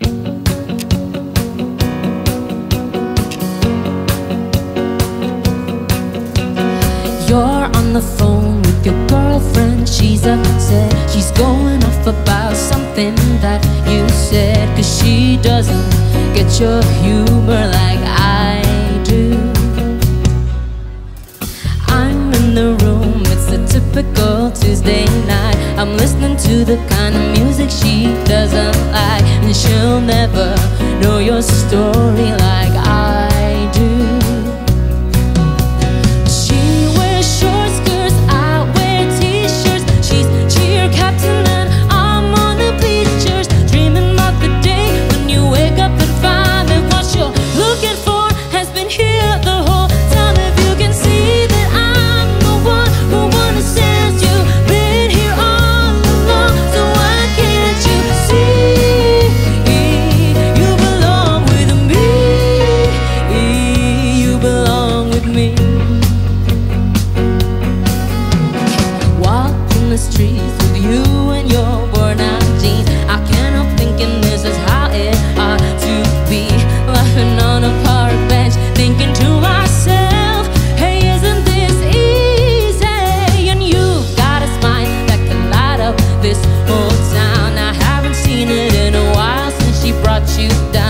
You're on the phone with your girlfriend. She's upset. She's going off about something that you said. Cause she doesn't get your humor like I do. I'm in the room, it's a typical Tuesday night. I'm listening to the kind of music she doesn't like. She'll never know your story like I the streets with you and your worn out jeans. I cannot thinking this is how it ought to be. Laughing on a park bench, thinking to myself, hey, isn't this easy? And you've got a smile that can light up this whole town. I haven't seen it in a while since she brought you down.